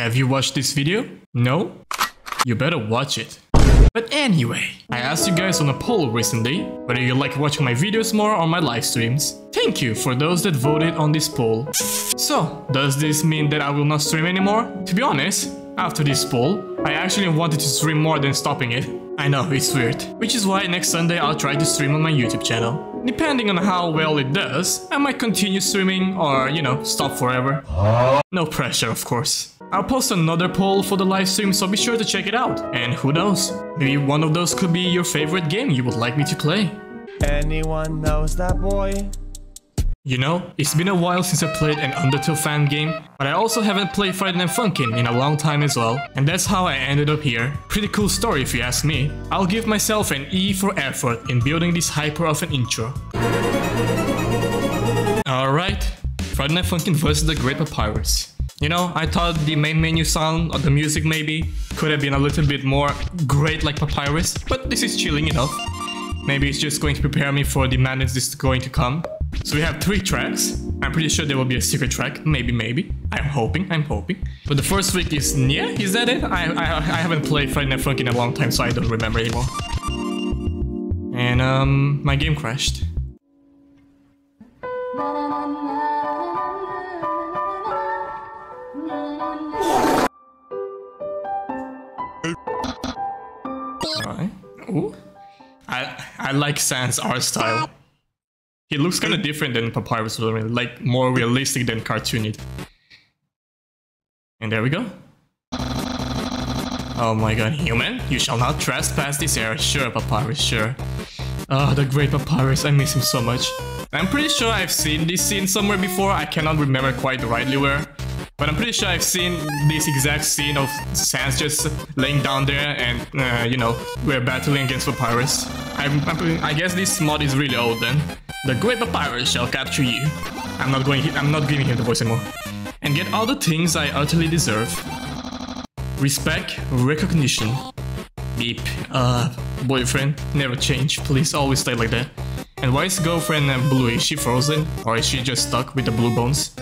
Have you watched this video? No? You better watch it. But anyway, I asked you guys on a poll recently whether you like watching my videos more or my live streams. Thank you for those that voted on this poll. So, does this mean that I will not stream anymore? To be honest, after this poll, I actually wanted to stream more than stopping it. I know, it's weird. Which is why next Sunday I'll try to stream on my YouTube channel. Depending on how well it does, I might continue swimming or, you know, stop forever. No pressure, of course. I'll post another poll for the live stream, so be sure to check it out. And who knows, maybe one of those could be your favorite game you would like me to play. Anyone knows that boy? You know, it's been a while since I played an Undertale fan game, but I also haven't played Friday Night Funkin' in a long time as well, and that's how I ended up here. Pretty cool story if you ask me. I'll give myself an E for effort in building this hyper of an intro. Alright, Friday Night Funkin' vs. The Great Papyrus. You know, I thought the main menu sound or the music maybe could have been a little bit more great like Papyrus, but this is chilling enough. Maybe it's just going to prepare me for the madness that's going to come. So we have three tracks. I'm pretty sure there will be a secret track. Maybe, maybe. I'm hoping, I'm hoping. But the first week is Nia? Is that it? I, I, I haven't played Friday Night Funkin' in a long time, so I don't remember anymore. And um, my game crashed. Alright. Ooh. I I like Sans art style. He looks kind of different than Papyrus, like more realistic than cartoony. And there we go. Oh my god, human, you shall not trespass this area. Sure, Papyrus, sure. Oh, the great Papyrus, I miss him so much. I'm pretty sure I've seen this scene somewhere before, I cannot remember quite rightly where. But I'm pretty sure I've seen this exact scene of Sans just laying down there and, uh, you know, we're battling against Papyrus. I'm, I'm, i guess this mod is really old then. The Great Papyrus shall capture you. I'm not going. I'm not giving him the voice anymore. And get all the things I utterly deserve. Respect, recognition. Beep. Uh, boyfriend, never change. Please always stay like that. And why is girlfriend uh, blue? Is she frozen? Or is she just stuck with the blue bones?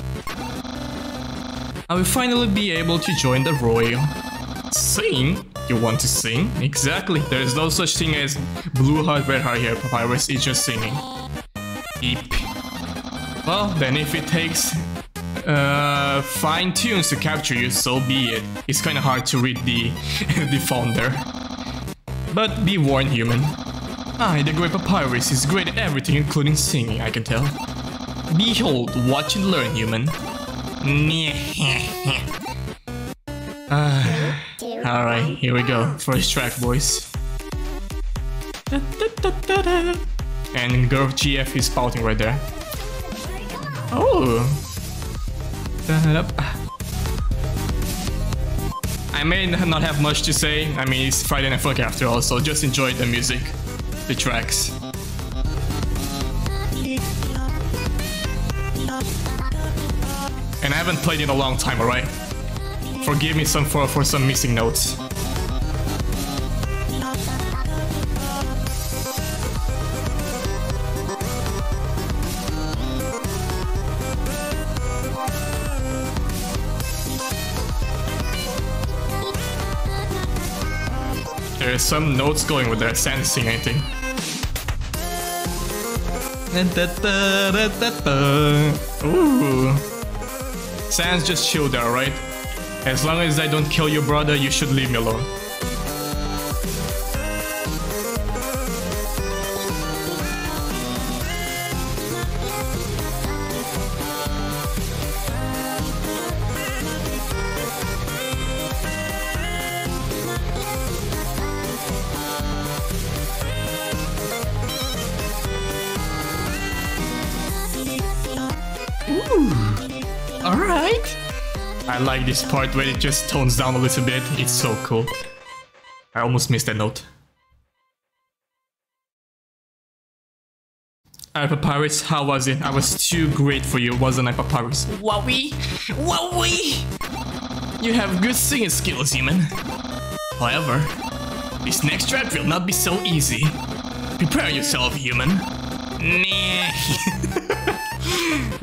I will finally be able to join the royal. Sing? You want to sing? Exactly. There is no such thing as blue heart, red heart here. Papyrus is just singing. Well, then if it takes uh, fine tunes to capture you, so be it. It's kinda hard to read the, the there. But be warned, human. I, the great papyrus, is great at everything including singing, I can tell. Behold, watch and learn, human. Uh, Alright, here we go. First track, boys. And Girl GF is spouting right there. Oh! I may not have much to say. I mean, it's Friday Night Funkin' after all, so just enjoy the music, the tracks. Haven't played in a long time, alright? Forgive me some for, for some missing notes. There's some notes going with that sensing anything. Ooh. Sans just chill there, right? As long as I don't kill your brother, you should leave me alone. Alright. I like this part where it just tones down a little bit. It's so cool. I almost missed that note. Alright, Papyrus, how was it? I was too great for you, wasn't I, Papyrus? Wowie! Wowie! You have good singing skills, human. However, this next track will not be so easy. Prepare yourself, human. Nah.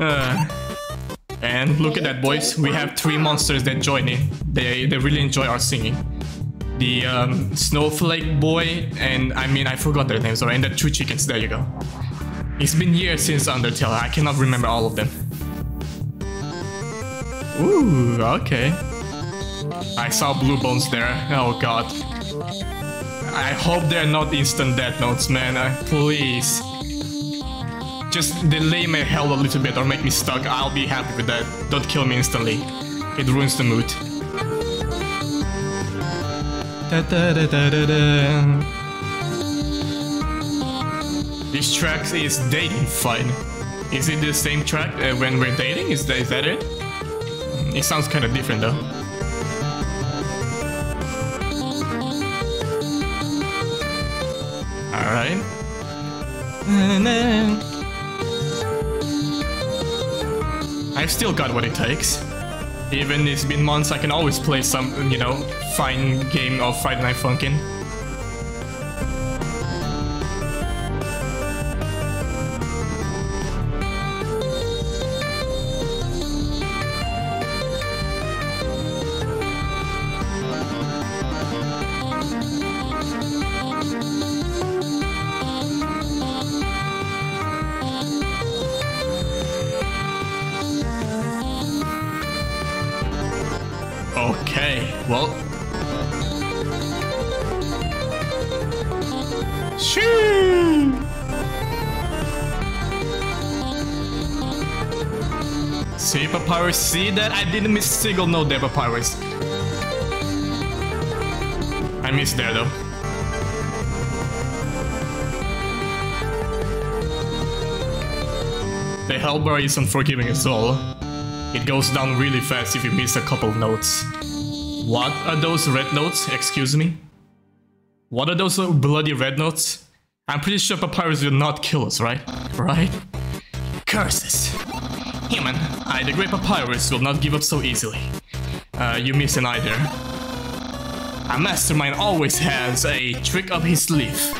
uh. And look at that, boys. We have three monsters that join in. They, they really enjoy our singing. The um, Snowflake Boy, and I mean, I forgot their names, alright? And the two chickens, there you go. It's been years since Undertale, I cannot remember all of them. Ooh, okay. I saw blue bones there. Oh god. I hope they're not instant death notes, man. Uh, please. Just delay my hell a little bit or make me stuck. I'll be happy with that. Don't kill me instantly. It ruins the mood. Da, da, da. This track is dating fun. Is it the same track uh, when we're dating? Is that, is that it? It sounds kind of different though. Alright. I've still got what it takes. Even it's been months, I can always play some, you know, fine game of Friday Night Funkin'. See, Papyrus, see that? I didn't miss single note there, Papyrus. I missed there, though. The Hellbar is unforgiving as well. It goes down really fast if you miss a couple notes. What are those red notes? Excuse me? What are those bloody red notes? I'm pretty sure Papyrus will not kill us, right? Right? Curses. Human, I, the Great Papyrus, will not give up so easily. Uh, you miss an eye there. A mastermind always has a trick up his sleeve.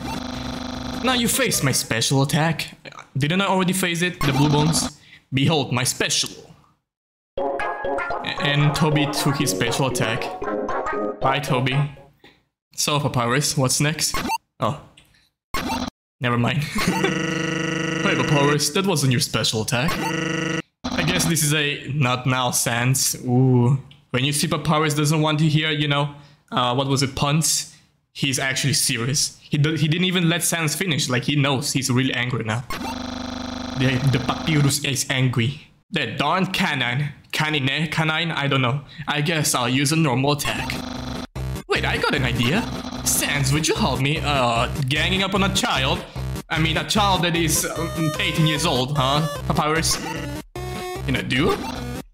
Now you face my special attack. Didn't I already face it, the blue bones? Behold my special. And Toby took his special attack. Bye, Toby. So, Papyrus, what's next? Oh. Never mind. Papyrus, that wasn't your special attack. This is a not now Sans. Ooh. When you see Papyrus doesn't want to hear, you know, uh, what was it, puns? He's actually serious. He, he didn't even let Sans finish, like he knows he's really angry now. The, the Papyrus is angry. That darn canine. Canine? Canine? I don't know. I guess I'll use a normal attack. Wait, I got an idea. Sans, would you help me, uh, ganging up on a child? I mean, a child that is um, 18 years old, huh? Papyrus? In a duel?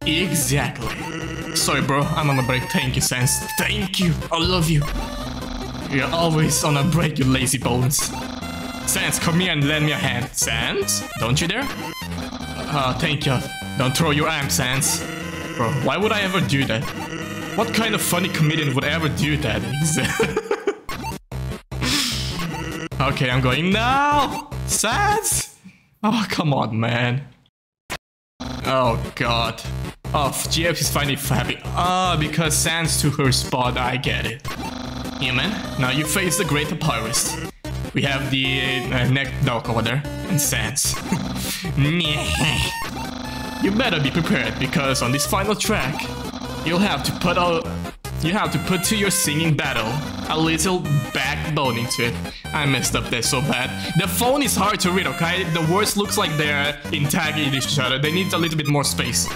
Exactly. Sorry, bro. I'm on a break. Thank you, Sans. Thank you. I love you. You're always on a break, you lazy bones. Sans, come here and lend me a hand. Sans? Don't you dare? Uh, thank you. Don't throw your arm, Sans. Bro, why would I ever do that? What kind of funny comedian would ever do that? okay, I'm going now! Sans? Oh, come on, man. Oh, God. Oh, GF is finally happy. Ah, because Sans took her spot, I get it. Human, now you face the Great Papyrus. We have the uh, neck dog over there, and Sans. you better be prepared, because on this final track, you'll have to put out you have to put to your singing battle a little backbone into it. I messed up there so bad. The phone is hard to read, okay? The words looks like they're in tagging each other. They need a little bit more space.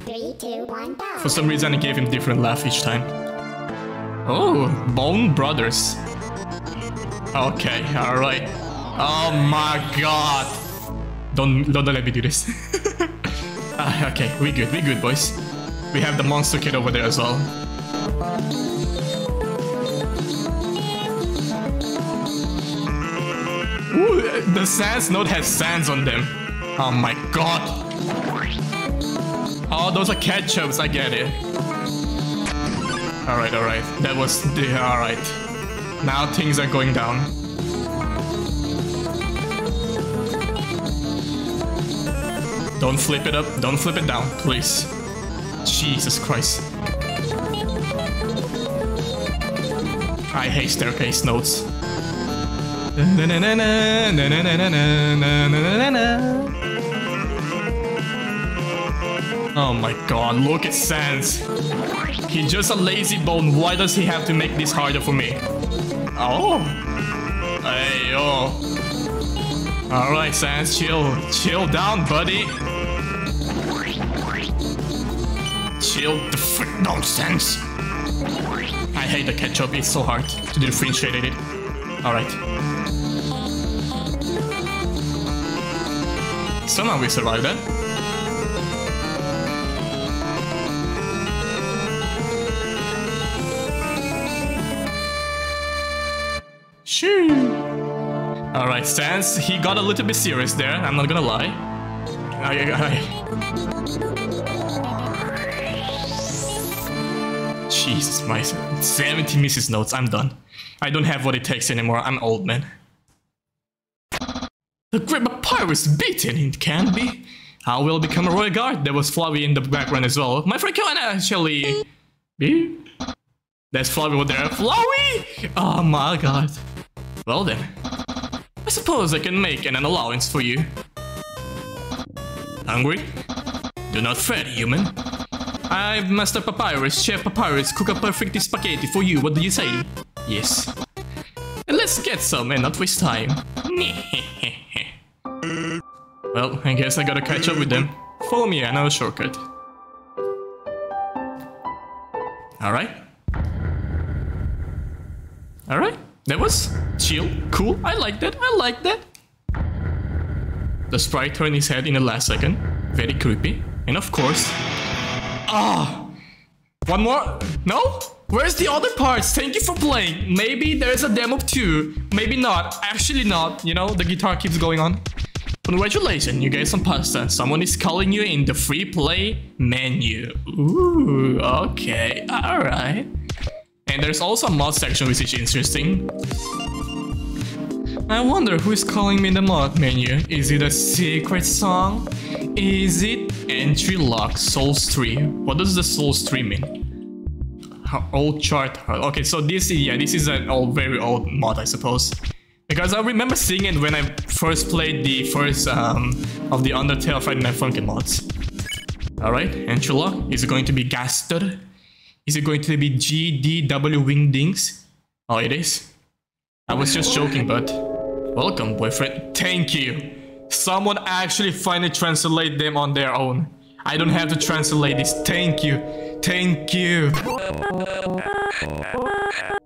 Three, two, one. For some reason, I gave him different laugh each time. Oh, Bone Brothers. Okay, alright. Oh my god. Don't, don't let me do this. Ah, okay, we good, we good, boys. We have the monster kid over there as well. Ooh, the Sans note has sands on them. Oh my god. Oh, those are ketchups, I get it. Alright, alright. That was. Alright. Now things are going down. Don't flip it up. Don't flip it down, please. Jesus Christ. I hate staircase notes. Oh my god, look at Sans. He's just a lazy bone. Why does he have to make this harder for me? Oh. Hey, yo. Alright, Sans, chill. Chill down, buddy. Chill the frick nonsense. I hate the ketchup, it's so hard to differentiate it. Alright. Somehow we survived that. Shoo! Alright, Sans, he got a little bit serious there, I'm not gonna lie. I, I... Jesus, my 70 misses notes, I'm done. I don't have what it takes anymore, I'm old, man. The Great Papyrus beaten, it can be. I will become a royal guard. There was Flowey in the background as well. My friend can actually be. There's Flowey over there. Flowey! Oh my god. Well then. I suppose I can make an allowance for you. Hungry? Do not fret, human. I've Master Papyrus, Chef Papyrus, cook a perfect spaghetti for you. What do you say? Yes. Let's get some and not waste time. well, I guess I gotta catch up with them. Follow me, I know a shortcut. Alright. Alright. That was chill, cool. I like that. I like that. The sprite turned his head in the last second. Very creepy. And of course... Ah! One more? No? Where's the other parts? Thank you for playing. Maybe there's a demo too. Maybe not. Actually not. You know, the guitar keeps going on. Congratulations, you get some pasta. Someone is calling you in the free play menu. Ooh, okay. Alright. And there's also a mod section which is interesting. I wonder who is calling me in the mod menu. Is it a secret song? Is it entry lock Souls 3? What does the Souls 3 mean? Old chart? Okay, so this is yeah, this is an old, very old mod, I suppose. Because I remember seeing it when I first played the first um, of the Undertale Friday Night Funkin' mods. Alright, entry lock. Is it going to be Gaster? Is it going to be GDW Wingdings? Oh, it is. I was just joking, but welcome, boyfriend. Thank you. Someone actually finally translate them on their own. I don't have to translate this. Thank you. Thank you.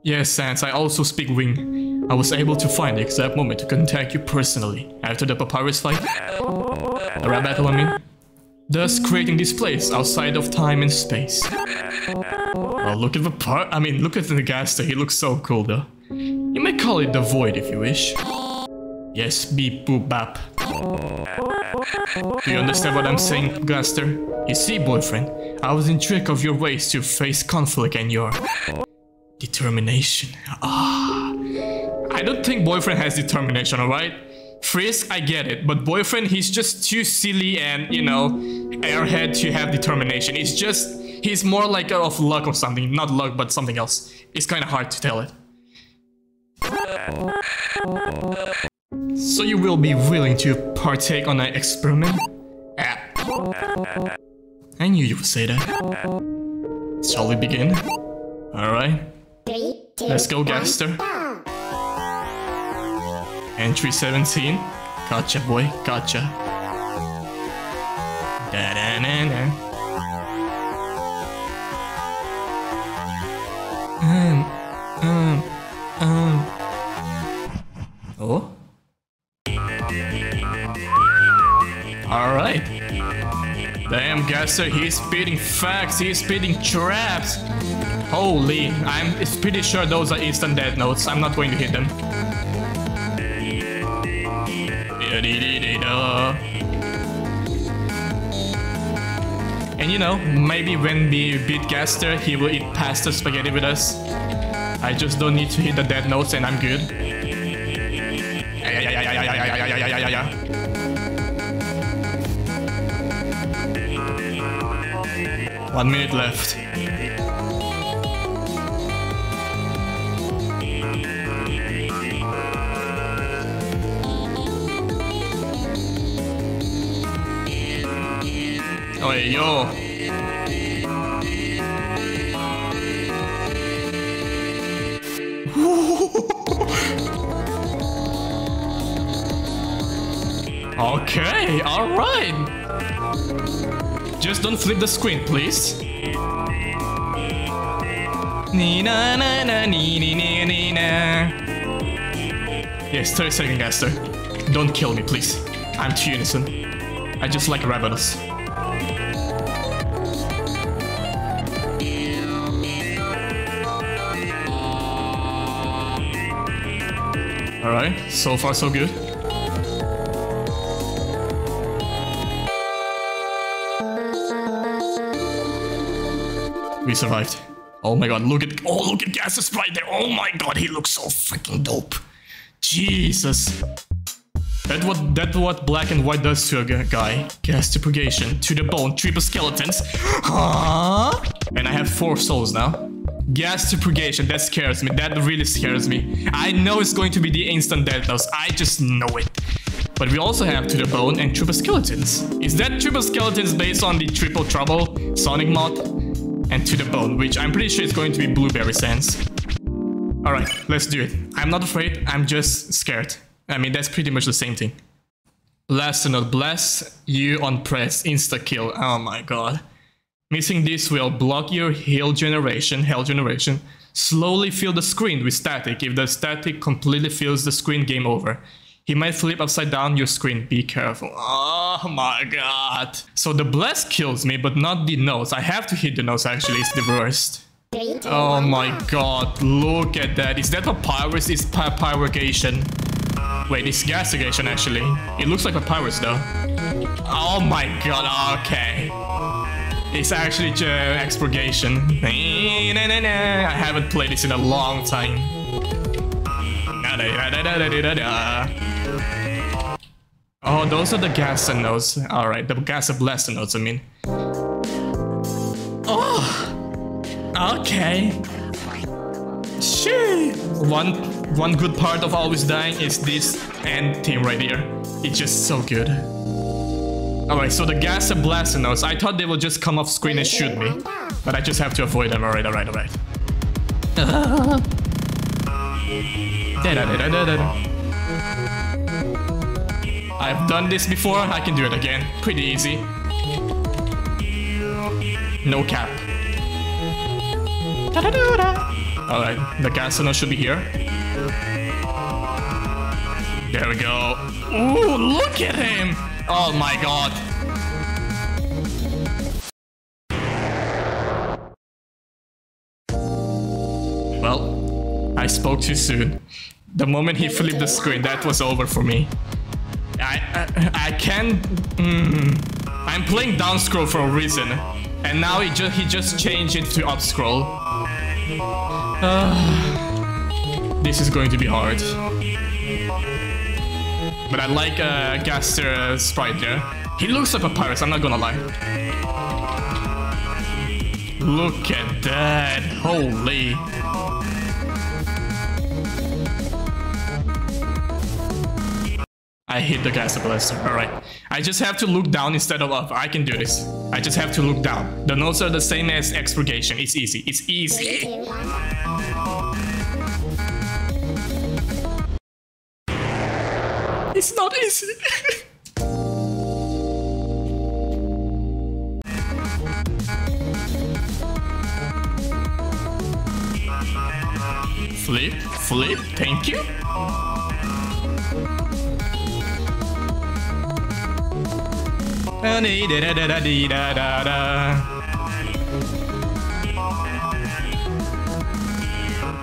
Yes, Sans, I also speak Wing. I was able to find the exact moment to contact you personally after the Papyrus fight. The rap battle, I mean. Thus creating this place outside of time and space. Look at the part. I mean, look at the Gaster. He looks so cool, though. You may call it the Void if you wish. Yes, beep boop bap. Do you understand what I'm saying, Gaster? You see, boyfriend, I was in intrigued of your ways to face conflict and your determination. Ah, I don't think boyfriend has determination, alright? Frisk, I get it, but boyfriend, he's just too silly and, you know, airhead to have determination. It's just He's more like of luck or something. Not luck, but something else. It's kind of hard to tell it. So you will be willing to partake on an experiment? Ah. I knew you would say that. Shall we begin? Alright. Let's go, Gaster. Entry 17. Gotcha, boy. Gotcha. Da -da. Um, um, Alright. Damn, Gaster, he's spitting facts, he's spitting traps. Holy, I'm pretty sure those are instant death notes. I'm not going to hit them. And you know, maybe when we beat Gaster, he will eat pasta spaghetti with us. I just don't need to hit the dead notes and I'm good. One minute left. Oh, hey, yo. Okay, alright. Just don't flip the screen, please. Ni na na ni na. Yes, 30 second gaster. Don't kill me, please. I'm too innocent. I just like ravenous. Alright, so far so good. We survived. Oh my god, look at oh look at Gas's right there. Oh my god, he looks so freaking dope. Jesus. That what that what black and white does to a guy. Gas propagation to the bone, triple skeletons. Huh? And I have four souls now. Gas propagation, that scares me. That really scares me. I know it's going to be the instant death dose. I just know it. But we also have To the Bone and Triple Skeletons. Is that Triple Skeletons based on the Triple Trouble Sonic mod? And To the Bone, which I'm pretty sure is going to be Blueberry Sans. Alright, let's do it. I'm not afraid, I'm just scared. I mean, that's pretty much the same thing. Last and not bless you on press insta kill. Oh my god. Missing this will block your heal generation, health generation. Slowly fill the screen with static. If the static completely fills the screen, game over. He might flip upside down your screen. Be careful. Oh my god. So the bless kills me, but not the nose. I have to hit the nose actually. It's the worst. Oh my go. god, look at that. Is that papyrus? It's pa pyrogation. Wait, it's gastigation actually. It looks like papyrus though. Oh my god, okay. It's actually expurgation. I haven't played this in a long time. Oh, those are the gas and notes. Alright, the gas blast notes, I mean. Oh, okay. Shit. One one good part of always dying is this end team right here. It's just so good. Alright, so the gas and blast notes. I thought they would just come off screen and shoot me. But I just have to avoid them. Alright, alright, alright. I've done this before, I can do it again. Pretty easy. No cap. Alright, the Gasano should be here. There we go. Ooh, look at him! Oh my god. Spoke too soon. The moment he flipped the screen, that was over for me. I I, I can. Mm, I'm playing down scroll for a reason, and now he just he just changed it to up scroll. Ah, this is going to be hard. But I like uh, Gaster uh, sprite there. He looks like a pirate. I'm not gonna lie. Look at that! Holy! I hit the gas blaster. Alright. I just have to look down instead of up. I can do this. I just have to look down. The notes are the same as expurgation. It's easy. It's easy. It's not easy. flip, flip, thank you.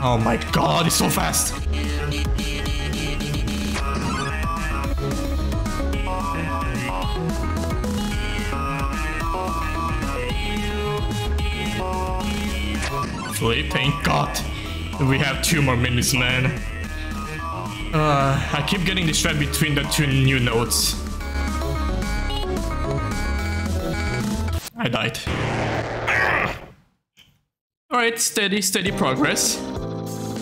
Oh my god, it's so fast. Flip, thank god. We have two more minutes, man. Uh, I keep getting distracted between the two new notes. I died. Alright, steady, steady progress.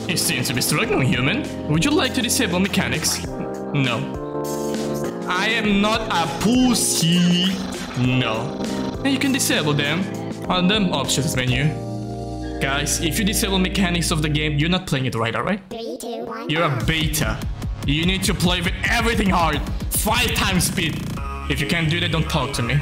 You seem to be struggling, human. Would you like to disable mechanics? No. I am not a pussy. No. And You can disable them on the options menu. Guys, if you disable mechanics of the game, you're not playing it right, alright? Three, two, one. You're a beta. You need to play with everything hard. Five times speed. If you can't do that, don't talk to me.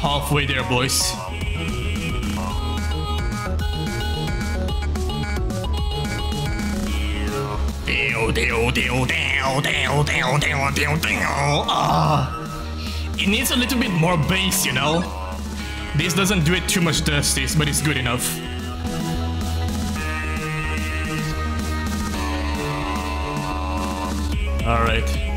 Halfway there, boys. Ah. It needs a little bit more bass, you know? This doesn't do it too much justice, but it's good enough. Alright. My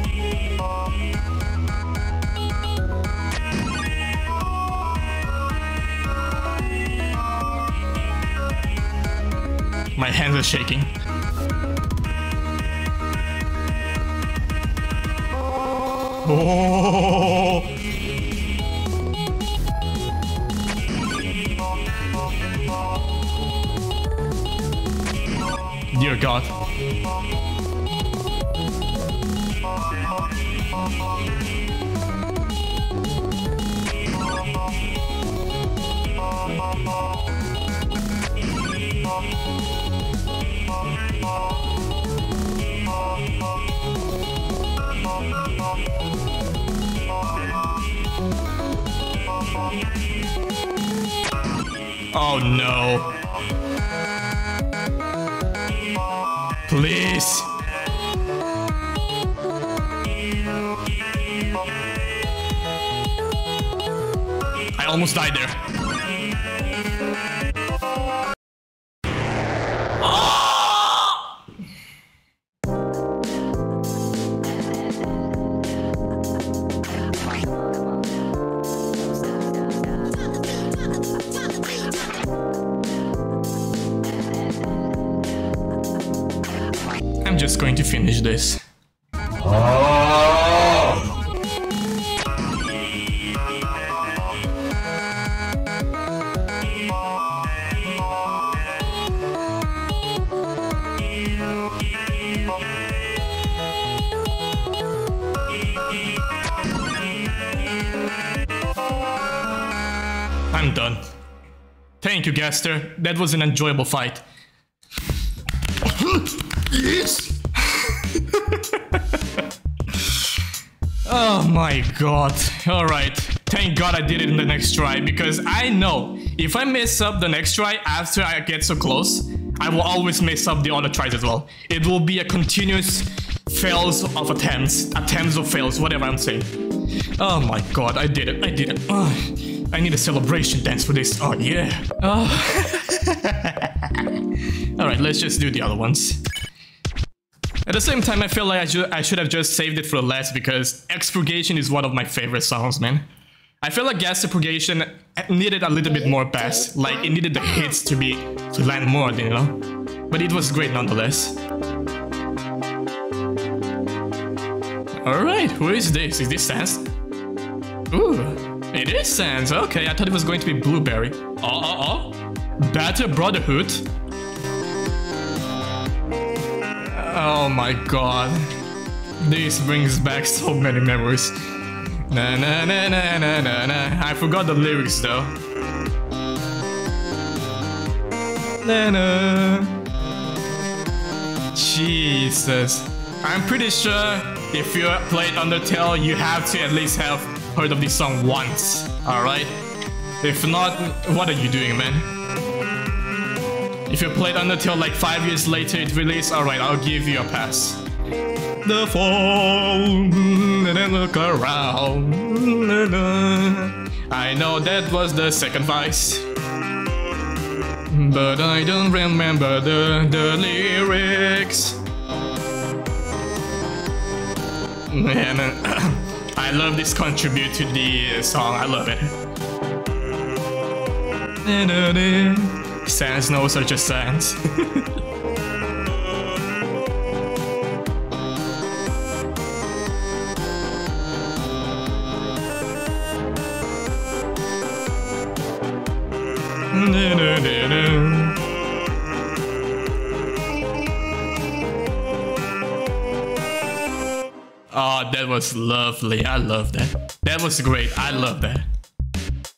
Hands are shaking. Oh! Dear God. Thank you. Oh no. Please. I almost died there. I'm done. Thank you, Gaster. That was an enjoyable fight. yes! oh my god. Alright. Thank god I did it in the next try because I know if I mess up the next try after I get so close, I will always mess up the other tries as well. It will be a continuous fails of attempts, attempts of fails, whatever I'm saying. Oh my god, I did it, I did it. Oh, I need a celebration dance for this. Oh yeah. Oh. Alright, let's just do the other ones. At the same time, I feel like I, should I should have just saved it for last because Expurgation is one of my favorite songs, man. I feel like Gas Purgation needed a little bit more bass, like it needed the hits to be to land more, you know. But it was great nonetheless. Alright, who is this? Is this Sans? Ooh, it is Sans. Okay, I thought it was going to be Blueberry. Oh, oh, oh. Better Brotherhood. Oh my god. This brings back so many memories. Na na na na na na na. I forgot the lyrics though. Na na. Jesus. I'm pretty sure if you played Undertale, you have to at least have heard of this song once. Alright? If not, what are you doing, man? If you played Undertale like 5 years later it released, alright, I'll give you a pass. The fall, and then look around. I know that was the second vice. But I don't remember the, the lyrics. Man, I love this contribute to the uh, song, I love it. Sans knows are just sans. That was lovely. I love that. That was great. I love that.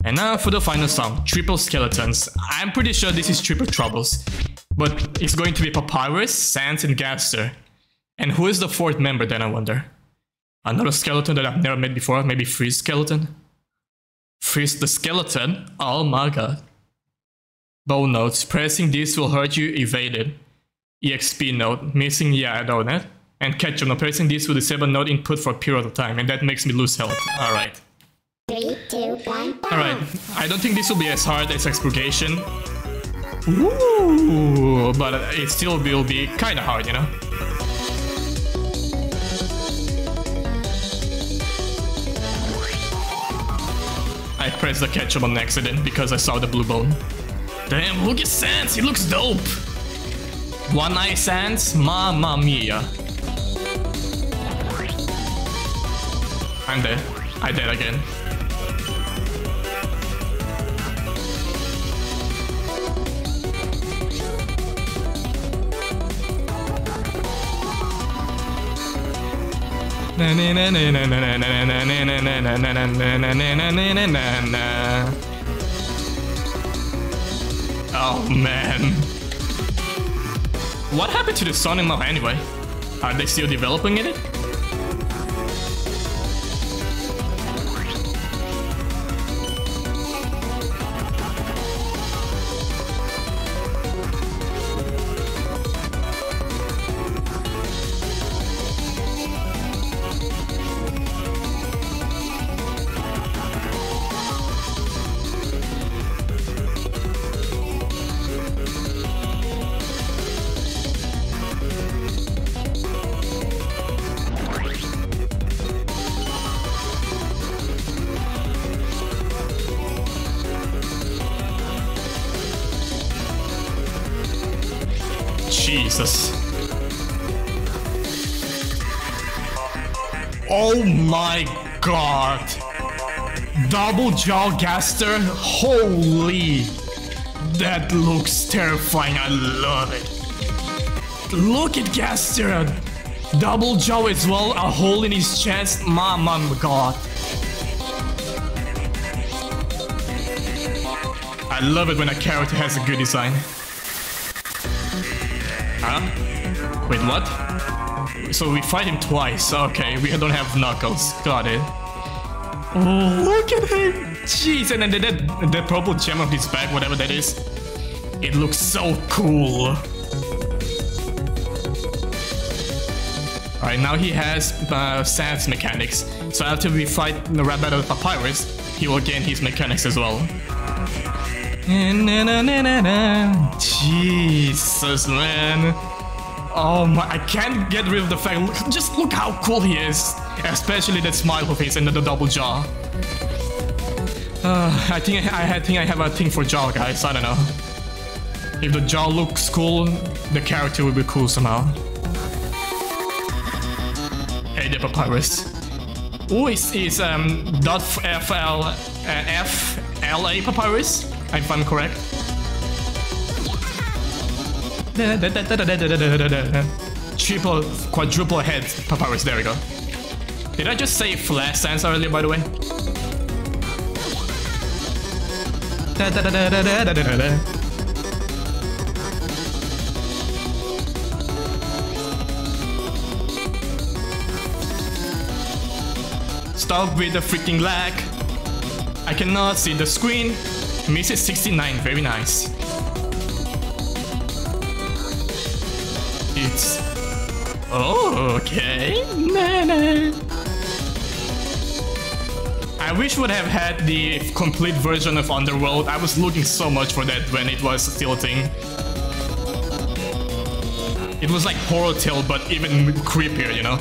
And now for the final song, Triple Skeletons. I'm pretty sure this is Triple Troubles. But it's going to be Papyrus, Sans, and Gaster. And who is the fourth member then, I wonder? Another skeleton that I've never met before, maybe Freeze Skeleton? Freeze the Skeleton? Oh my god. Bow notes. Pressing this will hurt you, evaded. EXP note. Missing, yeah, I don't know. And ketchup. Now pressing this with will disable node input for a period of time, and that makes me lose health. all right three two one all right I don't think this will be as hard as Expurgation. Ooh, but it still will be kinda hard, you know? I pressed the ketchup on accident because I saw the blue bone. Damn, look at Sans, he looks dope! One Eye Sans, mamma mia. I'm dead. I dead again. Oh man. What happened to the Sonic map anyway? Are they still developing it? Jesus. Oh my god. Double jaw gaster? Holy. That looks terrifying. I love it. Look at Gaster. Double jaw as well. A hole in his chest. My, my god. I love it when a character has a good design. Wait, what? So we fight him twice. Okay, we don't have Knuckles. Got it. Oh, look at him! Jeez, and then that, that purple gem of his back, whatever that is. It looks so cool. Alright, now he has uh, Sans mechanics. So after we fight the battle with Papyrus, he will gain his mechanics as well. Na, na, na, Jesus, man. Oh my, I can't get rid of the fact, just look how cool he is. Especially that smile of his and the double jaw. Uh, I think I, I think I have a thing for jaw, guys. I don't know. If the jaw looks cool, the character will be cool somehow. Hey, the papyrus. Who is is um fl uh, fla papyrus? If I'm correct. Triple, quadruple head papyrus. There we go. Did I just say flash sense earlier, by the way? Stop with the freaking lag. I cannot see the screen. Misses 69, very nice. Okay. I wish would have had the complete version of Underworld. I was looking so much for that when it was still a thing. It was like Horror Tale, but even creepier, you know?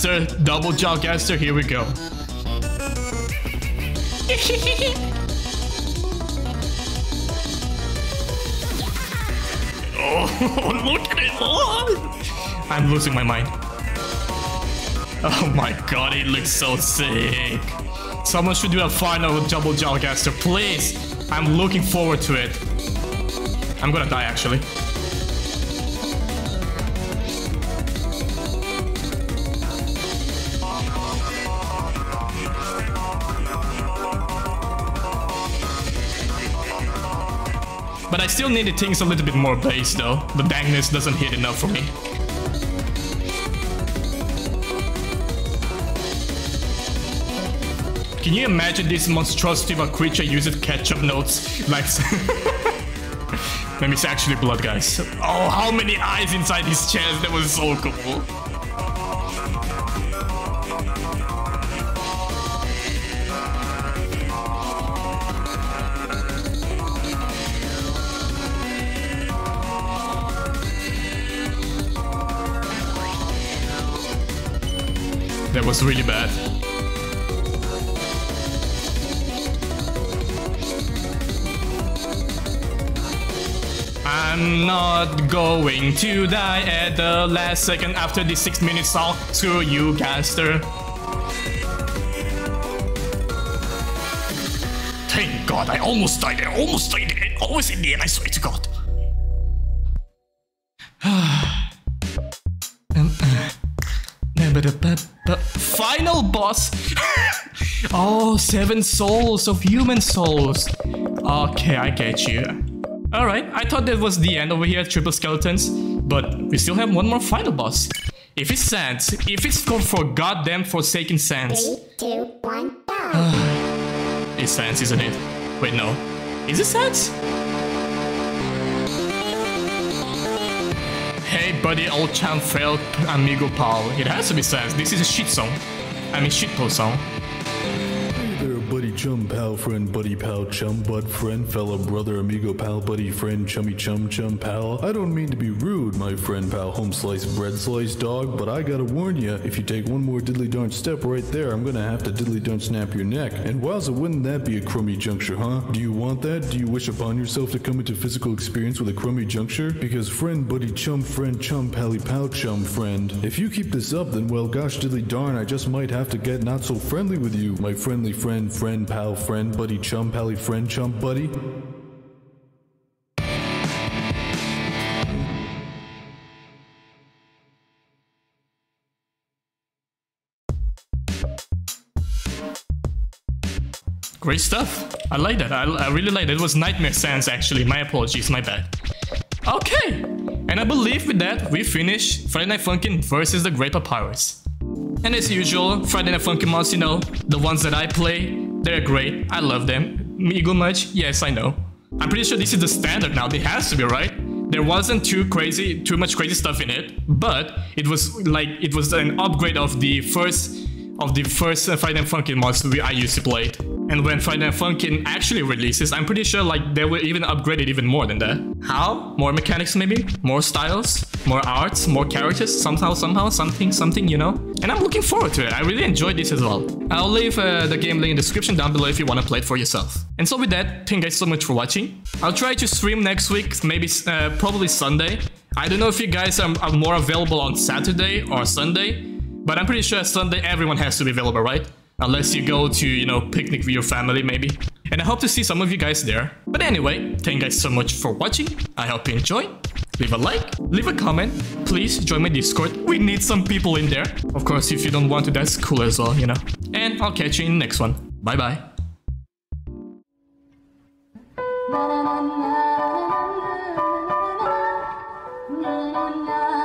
Gaster, double jaw Gaster, here we go. oh, look at it! Oh. I'm losing my mind. Oh my god, it looks so sick. Someone should do a final with double jaw Gaster, please. I'm looking forward to it. I'm gonna die actually. Still need the things a little bit more base though. The dangness doesn't hit enough for me. Can you imagine this monstrosity of a creature uses ketchup notes? Like... let me see actually blood, guys. Oh, how many eyes inside his chest? That was so cool. Was really bad. I'm not going to die at the last second after this 6 minute song. Screw you, Gaster. Thank God, I almost died. I almost died. Always in the end, I swear to God. Boss! oh, seven souls of human souls. Okay, I get you. Alright, I thought that was the end over here, triple skeletons. But we still have one more final boss. If it's Sans, if it's called for goddamn Forsaken Sans. Three, two, one, go. It's Sans, isn't it? Wait, no. Is it Sans? Hey buddy, old champ failed amigo pal. It has to be Sans. This is a shit song. I mean shitpost chum, pal, friend, buddy, pal, chum, bud, friend, fella, brother, amigo, pal, buddy, friend, chummy, chum, chum, pal. I don't mean to be rude, my friend, pal, home slice, bread slice, dog, but I gotta warn ya, if you take one more diddly darn step right there, I'm gonna have to diddly darn snap your neck. And wowza, wouldn't that be a crummy juncture, huh? Do you want that? Do you wish upon yourself to come into physical experience with a crummy juncture? Because friend, buddy, chum, friend, chum, pally, pal, chum, friend. If you keep this up, then well, gosh diddly darn, I just might have to get not so friendly with you, my friendly friend, friend, pal, friend, buddy, chum, pally, friend, chum, buddy. Great stuff. I like that. I, I really like that. It was Nightmare Sans actually. My apologies, my bad. Okay. And I believe with that, we finish Friday Night Funkin' versus the Great Papyrus. And as usual, Friday Night Funkin' mods, you know, the ones that I play, they're great. I love them. Eagle much? Yes, I know. I'm pretty sure this is the standard now. It has to be, right? There wasn't too crazy, too much crazy stuff in it, but it was like it was an upgrade of the first of the first uh, Friday Night Funkin' mods we, I used to play. And when Friday Night Funkin' actually releases, I'm pretty sure like they will even upgrade it even more than that. How? More mechanics maybe? More styles? More arts? More characters? Somehow, somehow, something, something, you know? And I'm looking forward to it. I really enjoyed this as well. I'll leave uh, the game link in the description down below if you want to play it for yourself. And so with that, thank you guys so much for watching. I'll try to stream next week, maybe uh, probably Sunday. I don't know if you guys are, are more available on Saturday or Sunday, but I'm pretty sure Sunday everyone has to be available, right? Unless you go to, you know, picnic with your family, maybe. And I hope to see some of you guys there. But anyway, thank you guys so much for watching. I hope you enjoyed. Leave a like, leave a comment. Please join my Discord. We need some people in there. Of course, if you don't want to, that's cool as well, you know. And I'll catch you in the next one. Bye bye. na na na